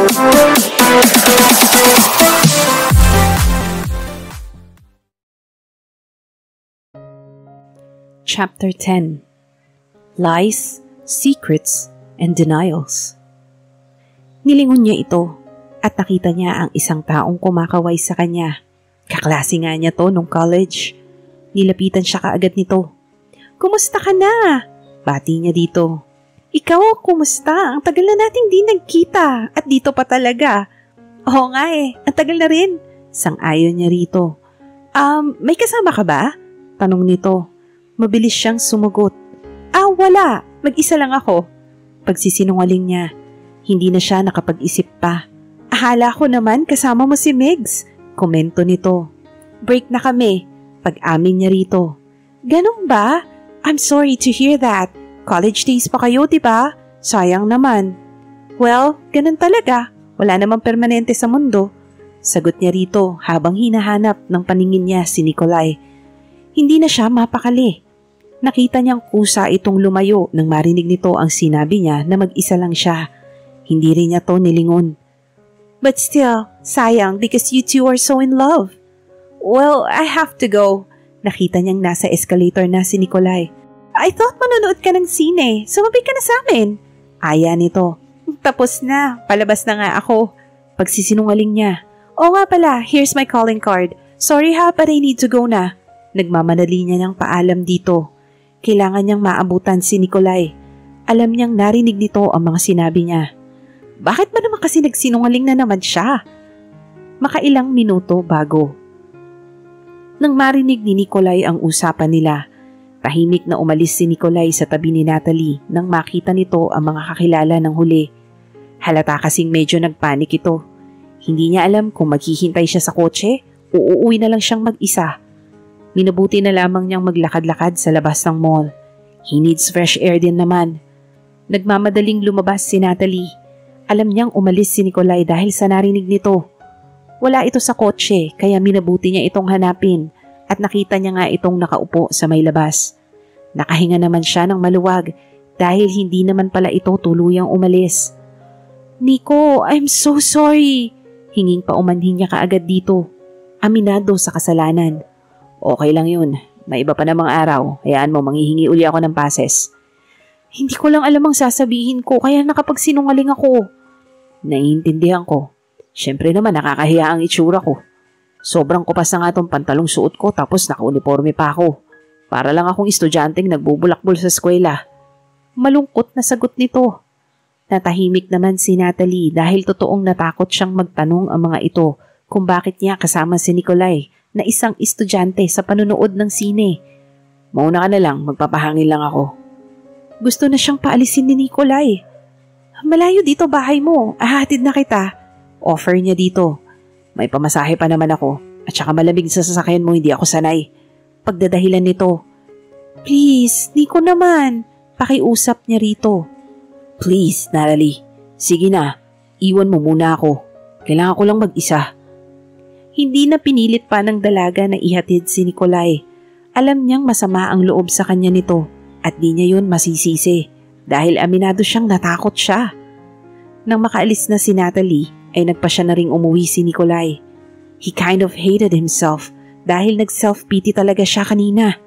Chapter 10 Lies, Secrets, and Denials Nilingon niya ito at nakita niya ang isang taong kumakaway sa kanya. Kaklase nga niya to nung college. Nilapitan siya kaagad nito. Kumusta ka na? Bati niya dito. Ikaw, kumusta? Ang tagal na nating di nagkita at dito pa talaga. Oo nga eh, ang tagal na rin. Sang-ayon niya rito. Um, may kasama ka ba? Tanong nito. Mabilis siyang sumagot. Ah, wala. Mag-isa lang ako. Pagsisinungaling niya, hindi na siya nakapag-isip pa. Ahala ko naman kasama mo si Megs. Komento nito. Break na kami. Pag-amin niya rito. Ganun ba? I'm sorry to hear that. College days pa kayo, di ba? Sayang naman. Well, ganun talaga. Wala namang permanente sa mundo. Sagot niya rito habang hinahanap ng paningin niya si Nikolay. Hindi na siya mapakali. Nakita niyang kusa itong lumayo nang marinig nito ang sinabi niya na mag-isa lang siya. Hindi rin niya to nilingon. But still, sayang because you two are so in love. Well, I have to go. Nakita niyang nasa escalator na si Nikolay. I thought manonood ka ng sine. Sumabi ka na sa amin. Aya nito. Tapos na. Palabas na nga ako. Pagsisinungaling niya. O nga pala, here's my calling card. Sorry ha, but I need to go na. Nagmamanali niya niyang paalam dito. Kailangan niyang maabutan si Nikolay. Alam niyang narinig nito ang mga sinabi niya. Bakit ba naman kasi nagsinungaling na naman siya? Makailang minuto bago. Nang marinig ni Nikolay ang usapan nila, tahimik na umalis si Nikolay sa tabi ni Natalie nang makita nito ang mga kakilala ng huli. Halata kasing medyo nagpanik ito. Hindi niya alam kung maghihintay siya sa kotse o uuwi na lang siyang mag-isa. Minabuti na lamang niyang maglakad-lakad sa labas ng mall. He needs fresh air din naman. Nagmamadaling lumabas si Natalie. Alam niyang umalis si Nikolay dahil sa narinig nito. Wala ito sa kotse kaya minabuti niya itong hanapin at nakita niya nga itong nakaupo sa may labas. Nakahinga naman siya ng maluwag dahil hindi naman pala ito tuluyang umalis. Nico, I'm so sorry. Hinging pa umanhin niya kaagad dito. Aminado sa kasalanan. Okay lang yun. May iba pa namang araw. Hayaan mo, manghihingi uli ako ng pases. Hindi ko lang alam ang sasabihin ko kaya nakapagsinungaling ako. Naiintindihan ko. Siyempre naman nakakahiya ang itsura ko. Sobrang kupas na nga tong pantalong suot ko tapos naka-uniforme pa ako. Para lang akong estudyanteng nagbubulakbol sa eskwela. Malungkot na sagot nito. Natahimik naman si Natalie dahil totoong natakot siyang magtanong ang mga ito kung bakit niya kasama si Nikolay na isang estudyante sa panunood ng sine. Mauna ka na lang, magpapahangin lang ako. Gusto na siyang paalisin ni Nikolay. Malayo dito bahay mo, ahatid na kita. Offer niya dito. May pamasahe pa naman ako at saka malamig sa sasakyan mo hindi ako sanay. Pagdadahilan nito. Please, Nico naman. Pakiusap niya rito. Please, Natalie. Sige na, iwan mo muna ako. Kailangan ko lang mag-isa. Hindi na pinilit pa ng dalaga na ihatid si Nikolay. Alam niyang masama ang loob sa kanya nito at di niya yun masisisi dahil aminado siyang natakot siya. Nang makaalis na si Natalie ay nagpa siya na ring umuwi si Nikolay. He kind of hated himself dahil nag-self-pity talaga siya kanina.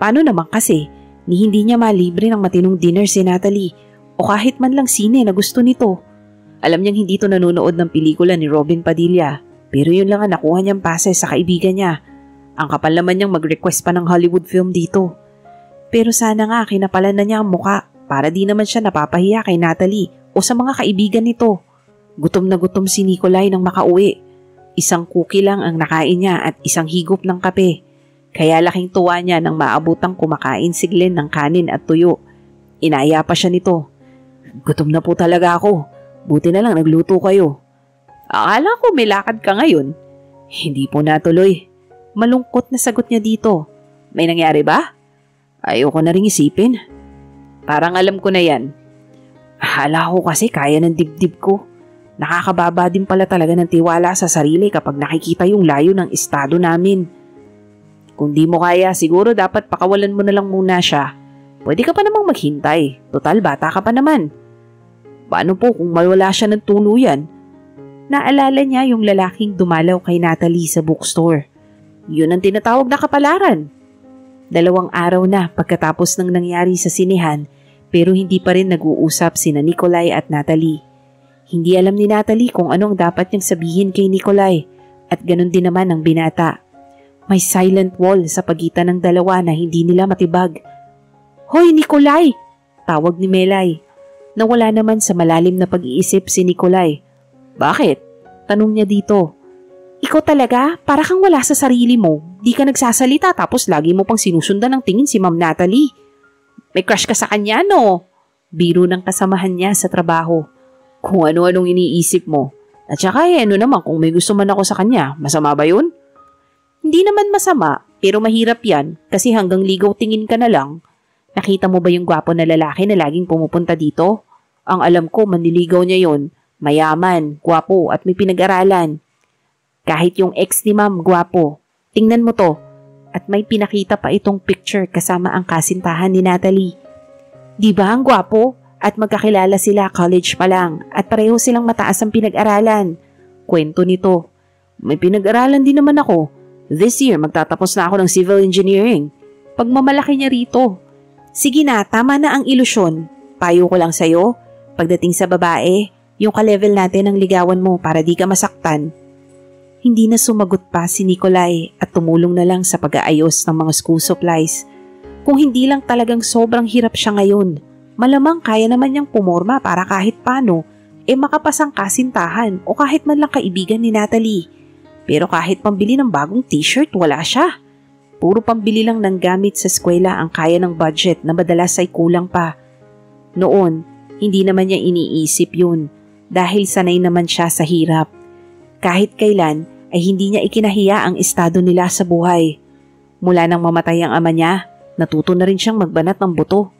Paano naman kasi ni hindi niya malibre ng matinong dinner si Natalie o kahit man lang sine na gusto nito. Alam niyang hindi to nanonood ng pelikula ni Robin Padilla pero yun lang ang nakuha niyang pase sa kaibigan niya. Ang kapal naman niyang mag-request pa ng Hollywood film dito. Pero sana nga kinapalan na niya ang muka para di naman siya napapahiya kay Natalie o sa mga kaibigan nito. Gutom na gutom si Nikolay nang makauwi. Isang cookie lang ang nakain niya at isang higop ng kape. Kaya laking tuwa niya nang maabutang kumakain si Glenn ng kanin at tuyo. Inaya pa siya nito. Gutom na po talaga ako. Buti na lang nagluto kayo. Akala ko may lakad ka ngayon. Hindi po natuloy. Malungkot na sagot niya dito. May nangyari ba? Ayoko na ring isipin. Parang alam ko na yan. Hala ko kasi kaya ng dibdib ko. Nakakababa din pala talaga ng tiwala sa sarili kapag nakikita yung layo ng estado namin. Kung di mo kaya, siguro dapat pakawalan mo na lang muna siya. Pwede ka pa namang maghintay. Total, bata ka pa naman. Paano po kung mawala siya ng tuluyan? Naalala niya yung lalaking dumalaw kay Natalie sa bookstore. Yun ang tinatawag na kapalaran. Dalawang araw na pagkatapos ng nangyari sa sinihan pero hindi pa rin nag-uusap sina Nikolay at Natalie. Hindi alam ni Natalie kung ano ang dapat niyang sabihin kay Nikolay at ganun din naman ang binata. May silent wall sa pagitan ng dalawa na hindi nila matibag. Hoy Nikolay! Tawag ni Melay. Nawala naman sa malalim na pag-iisip si Nikolay. Bakit? Tanong niya dito. Ikaw talaga? Para kang wala sa sarili mo. Di ka nagsasalita tapos lagi mo pang sinusundan ng tingin si Ma'am Natalie. May crush ka sa kanya, no? Biro ng kasamahan niya sa trabaho. Kung ano-anong iniisip mo. At saka eh, ano naman kung may gusto man ako sa kanya, masama ba yun? Hindi naman masama, pero mahirap yan kasi hanggang ligaw tingin ka na lang. Nakita mo ba yung gwapo na lalaki na laging pumupunta dito? Ang alam ko, manliligaw niya yon. Mayaman, gwapo at may pinag-aralan. Kahit yung ex ni ma'am, gwapo. Tingnan mo to. At may pinakita pa itong picture kasama ang kasintahan ni Natalie. Di ba ang gwapo? At magkakilala sila college pa lang at pareho silang mataas ang pinag-aralan. Kwento nito. May pinag-aralan din naman ako. This year, magtatapos na ako ng civil engineering. Pagmamalaki niya rito. Sige na, tama na ang ilusyon. Payo ko lang sa'yo, pagdating sa babae, yung ka-level natin ang ligawan mo para di ka masaktan. Hindi na sumagot pa si Nikolay at tumulong na lang sa pag-aayos ng mga school supplies. Kung hindi lang talagang sobrang hirap siya ngayon, malamang kaya naman niyang pumorma para kahit paano e eh makapasang kasintahan o kahit man lang kaibigan ni Natalie. Pero kahit pambili ng bagong t-shirt, wala siya. Puro pambili lang ng gamit sa eskwela ang kaya ng budget na madalas ay kulang pa. Noon, hindi naman niya iniisip yun dahil sanay naman siya sa hirap. Kahit kailan, ay hindi niya ikinahiya ang estado nila sa buhay. Mula nang mamatay ang ama niya, natuto na rin siyang magbanat ng buto.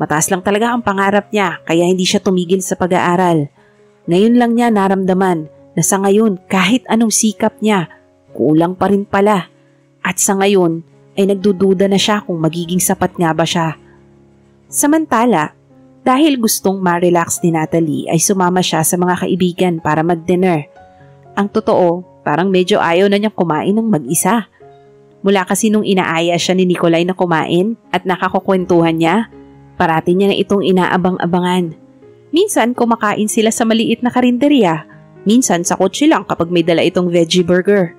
Mataas lang talaga ang pangarap niya kaya hindi siya tumigil sa pag-aaral. Ngayon lang niya naramdaman na sa ngayon kahit anong sikap niya, kulang pa rin pala. At sa ngayon ay nagdududa na siya kung magiging sapat nga ba siya. Samantala, dahil gustong ma-relax ni Natalie ay sumama siya sa mga kaibigan para mag-dinner. Ang totoo, Parang medyo ayaw na niyang kumain ng mag-isa. Mula kasi nung inaaya siya ni Nikolay na kumain at nakakukwentuhan niya, parati niya na itong inaabang-abangan. Minsan kumakain sila sa maliit na karinderya, minsan sa kotse lang kapag may dala itong veggie burger.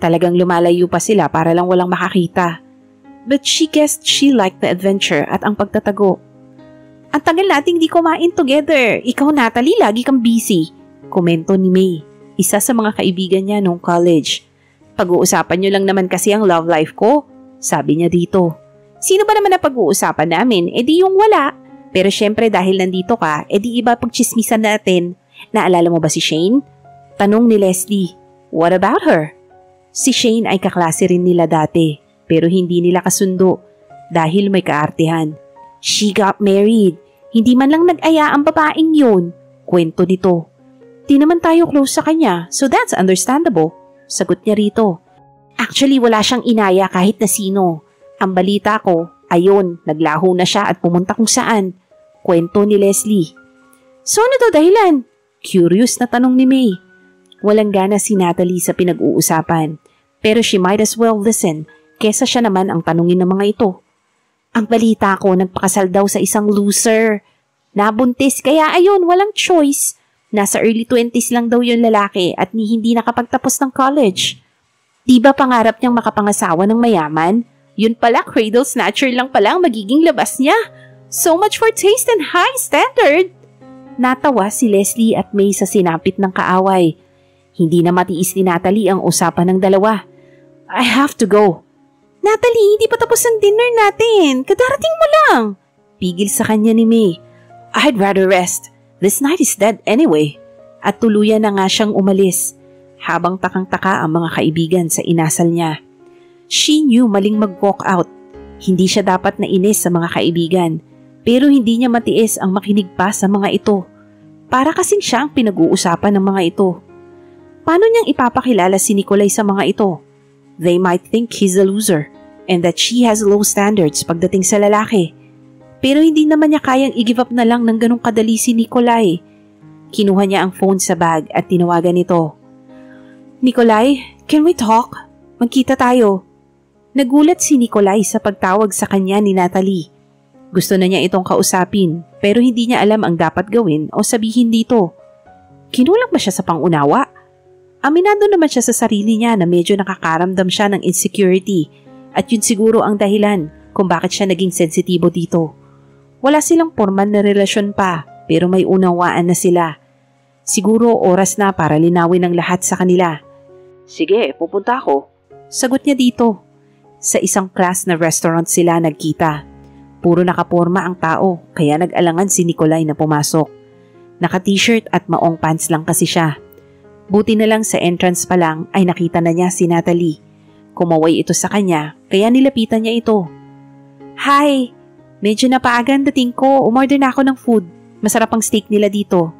Talagang lumalayo pa sila para lang walang makakita. But she guessed she liked the adventure at ang pagtatago. Ang tagal nating di kumain together. Ikaw Natalie, lagi kang busy. Komento ni May isa sa mga kaibigan niya nung college. Pag-uusapan niyo lang naman kasi ang love life ko, sabi niya dito. Sino ba naman na pag-uusapan namin? E di yung wala. Pero syempre dahil nandito ka, e di iba pagchismisan natin. Naalala mo ba si Shane? Tanong ni Leslie. What about her? Si Shane ay kaklase rin nila dati, pero hindi nila kasundo dahil may kaartihan. She got married. Hindi man lang nag-aya ang babaeng yun. Kwento nito. Di naman tayo close sa kanya, so that's understandable. Sagot niya rito. Actually, wala siyang inaya kahit na sino. Ang balita ko, ayon, naglaho na siya at pumunta kung saan. Kwento ni Leslie. So ano to dahilan? Curious na tanong ni May. Walang gana si Natalie sa pinag-uusapan. Pero she might as well listen kesa siya naman ang tanungin ng mga ito. Ang balita ko, nagpakasal daw sa isang loser. Nabuntis kaya ayun, walang choice. Nasa early 20s lang daw yung lalaki at ni hindi nakapagtapos ng college. Di ba pangarap niyang makapangasawa ng mayaman? Yun pala, cradle snatcher lang pala ang magiging labas niya. So much for taste and high standard! Natawa si Leslie at May sa sinapit ng kaaway. Hindi na matiis ni Natalie ang usapan ng dalawa. I have to go. Natalie, hindi pa tapos ang dinner natin. Kadarating mo lang. Pigil sa kanya ni May. I'd rather rest. This night is dead anyway. At tuluyan na nga siyang umalis habang takang-taka ang mga kaibigan sa inasal niya. She knew maling mag-walk out. Hindi siya dapat nainis sa mga kaibigan pero hindi niya matiis ang makinig pa sa mga ito. Para kasing siya ang pinag-uusapan ng mga ito. Paano niyang ipapakilala si Nikolay sa mga ito? They might think he's a loser and that she has low standards pagdating sa lalaki. Pero hindi naman niya kayang i-give up na lang ng ganong kadali si Nikolay. Kinuha niya ang phone sa bag at tinawagan ito. Nikolay, can we talk? Magkita tayo. Nagulat si Nikolay sa pagtawag sa kanya ni Natalie. Gusto na niya itong kausapin pero hindi niya alam ang dapat gawin o sabihin dito. Kinulang ba siya sa pangunawa? Aminado naman siya sa sarili niya na medyo nakakaramdam siya ng insecurity at yun siguro ang dahilan kung bakit siya naging sensitibo dito. Wala silang formal na relasyon pa pero may unawaan na sila. Siguro oras na para linawin ang lahat sa kanila. Sige, pupunta ako. Sagot niya dito. Sa isang class na restaurant sila nagkita. Puro nakaporma ang tao kaya nag-alangan si Nikolay na pumasok. Naka-t-shirt at maong pants lang kasi siya. Buti na lang sa entrance pa lang ay nakita na niya si Natalie. Kumaway ito sa kanya kaya nilapitan niya ito. Hi! Medyo napaagan dating ko. Umorder na ako ng food. Masarap ang steak nila dito.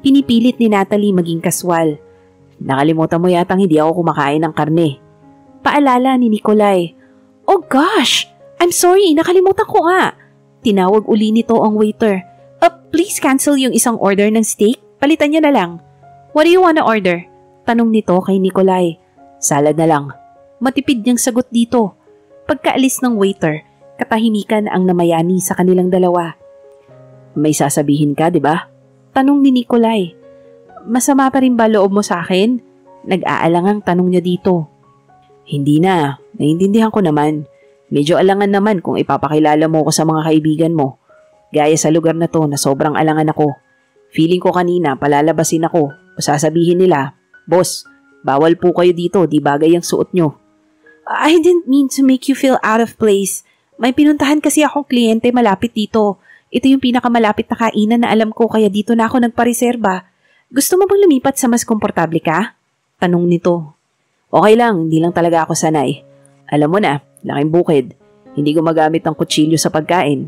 Pinipilit ni Natalie maging kaswal. Nakalimutan mo yatang hindi ako kumakain ng karne. Paalala ni Nikolay. Oh gosh! I'm sorry, nakalimutan ko nga. Tinawag uli nito ang waiter. Uh, please cancel yung isang order ng steak. Palitan niya na lang. What do you wanna order? Tanong nito kay Nikolay. Salad na lang. Matipid niyang sagot dito. Pagkaalis ng waiter, katahimikan ang namayani sa kanilang dalawa. May sasabihin ka, di ba? Tanong ni Nikolay. Masama pa rin ba loob mo sa akin? Nag-aalangang tanong niya dito. Hindi na, naiintindihan ko naman. Medyo alangan naman kung ipapakilala mo ko sa mga kaibigan mo. Gaya sa lugar na to na sobrang alangan ako. Feeling ko kanina palalabasin ako o sasabihin nila, Boss, bawal po kayo dito, di bagay ang suot nyo. I didn't mean to make you feel out of place. May pinuntahan kasi akong kliyente malapit dito. Ito yung pinakamalapit na kainan na alam ko kaya dito na ako nagpareserba. Gusto mo bang lumipat sa mas komportable ka? Tanong nito. Okay lang, hindi lang talaga ako sanay. Alam mo na, laking bukid. Hindi gumagamit ng kutsilyo sa pagkain.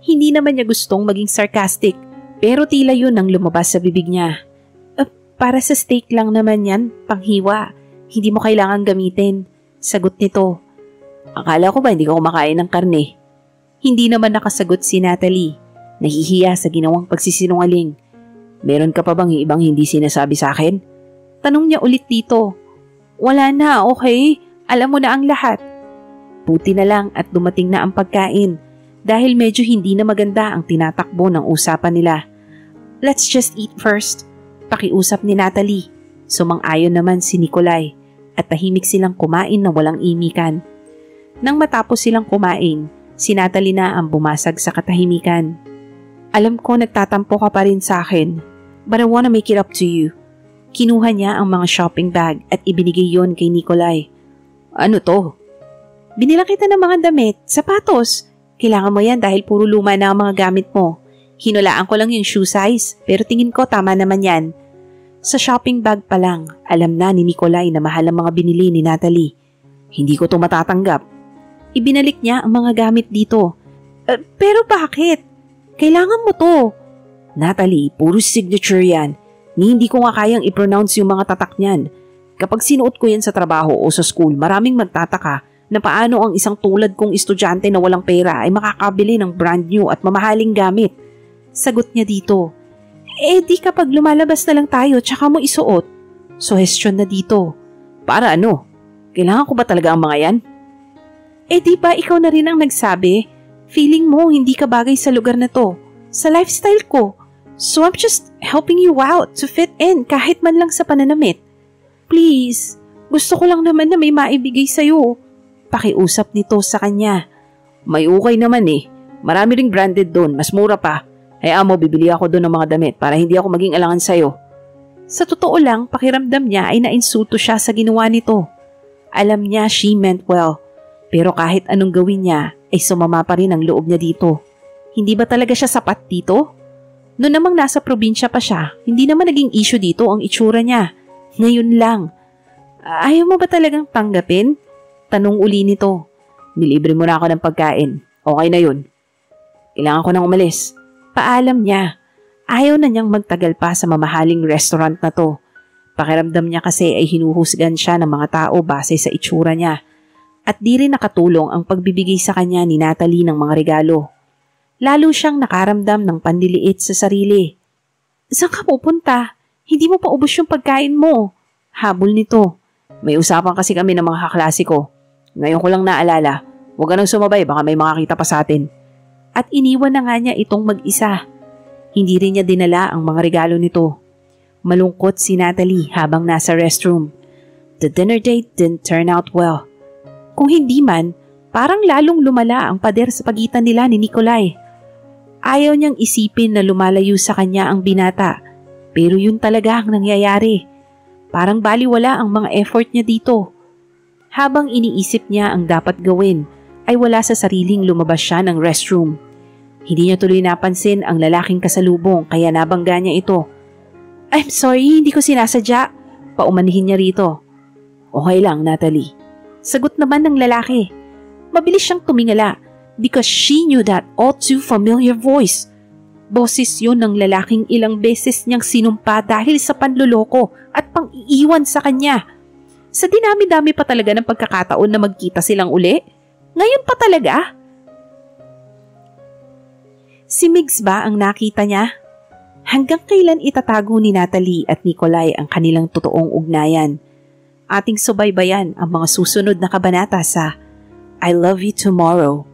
Hindi naman niya gustong maging sarcastic, pero tila yun ang lumabas sa bibig niya. Uh, para sa steak lang naman yan, panghiwa. Hindi mo kailangan gamitin. Sagot nito. Akala ko ba hindi ka kumakain ng karne? Hindi naman nakasagot si Natalie. Nahihiya sa ginawang pagsisinungaling. Meron ka pa bang ibang hindi sinasabi sa akin? Tanong niya ulit dito. Wala na, okay. Alam mo na ang lahat. Puti na lang at dumating na ang pagkain dahil medyo hindi na maganda ang tinatakbo ng usapan nila. Let's just eat first. Pakiusap ni Natalie. Sumang-ayon naman si Nikolay at tahimik silang kumain na walang imikan. Nang matapos silang kumain, si Natalie na ang bumasag sa katahimikan. Alam ko nagtatampo ka pa rin sa akin, but I wanna make it up to you. Kinuha niya ang mga shopping bag at ibinigay yon kay Nikolay. Ano to? Binila kita ng mga damit, sapatos, kailangan mo yan dahil puro luma na ang mga gamit mo. Hinulaan ko lang yung shoe size, pero tingin ko tama naman yan. Sa shopping bag pa lang, alam na ni Nikolay na mahal ang mga binili ni Natalie. Hindi ko to matatanggap. Ibinalik niya ang mga gamit dito. Uh, pero bakit? Kailangan mo to. Natalie, puro signature yan. Ni hindi ko nga kayang i-pronounce yung mga tatak niyan. Kapag sinuot ko yan sa trabaho o sa school, maraming magtataka na paano ang isang tulad kong estudyante na walang pera ay makakabili ng brand new at mamahaling gamit. Sagot niya dito, eh di kapag lumalabas na lang tayo tsaka mo isuot. Suhestyon na dito. Para ano? Kailangan ko ba talaga ang mga yan? Eh di ba ikaw na rin ang nagsabi? Feeling mo hindi ka bagay sa lugar na to. Sa lifestyle ko. So I'm just helping you out to fit in kahit man lang sa pananamit. Please, gusto ko lang naman na may maibigay sa'yo pakiusap nito sa kanya. May ukay naman eh. Marami ring branded doon, mas mura pa. Kaya mo, bibili ako doon ng mga damit para hindi ako maging alangan sa'yo. Sa totoo lang, pakiramdam niya ay nainsulto siya sa ginawa nito. Alam niya she meant well. Pero kahit anong gawin niya, ay sumama pa rin ang loob niya dito. Hindi ba talaga siya sapat dito? Noon namang nasa probinsya pa siya, hindi naman naging issue dito ang itsura niya. Ngayon lang. Ayaw mo ba talagang tanggapin Tanong uli nito. Nilibre mo na ako ng pagkain. Okay na yun. Kailangan ko nang umalis. Paalam niya. Ayaw na niyang magtagal pa sa mamahaling restaurant na to. Pakiramdam niya kasi ay hinuhusgan siya ng mga tao base sa itsura niya. At di rin nakatulong ang pagbibigay sa kanya ni Natalie ng mga regalo. Lalo siyang nakaramdam ng pandiliit sa sarili. Saan ka pupunta? Hindi mo pa ubos yung pagkain mo. Habol nito. May usapan kasi kami ng mga kaklase. Ngayon ko lang naalala. Huwag ka nang sumabay, baka may makakita pa sa atin. At iniwan na nga niya itong mag-isa. Hindi rin niya dinala ang mga regalo nito. Malungkot si Natalie habang nasa restroom. The dinner date didn't turn out well. Kung hindi man, parang lalong lumala ang pader sa pagitan nila ni Nikolai. Ayaw niyang isipin na lumalayo sa kanya ang binata, pero yun talaga ang nangyayari. Parang baliwala ang mga effort niya dito. Habang iniisip niya ang dapat gawin, ay wala sa sariling lumabas siya ng restroom. Hindi niya tuloy napansin ang lalaking kasalubong kaya nabangga niya ito. I'm sorry, hindi ko sinasadya. Paumanihin niya rito. Okay lang, Natalie. Sagot naman ng lalaki. Mabilis siyang tumingala because she knew that all too familiar voice. Boses yun ng lalaking ilang beses niyang sinumpa dahil sa panluloko at pang-iiwan sa kanya. Sa dinami-dami pa talaga ng pagkakataon na magkita silang uli? Ngayon pa talaga? Si Migs ba ang nakita niya? Hanggang kailan itatago ni Natalie at Nikolai ang kanilang totoong ugnayan? Ating subaybayan ang mga susunod na kabanata sa I Love You Tomorrow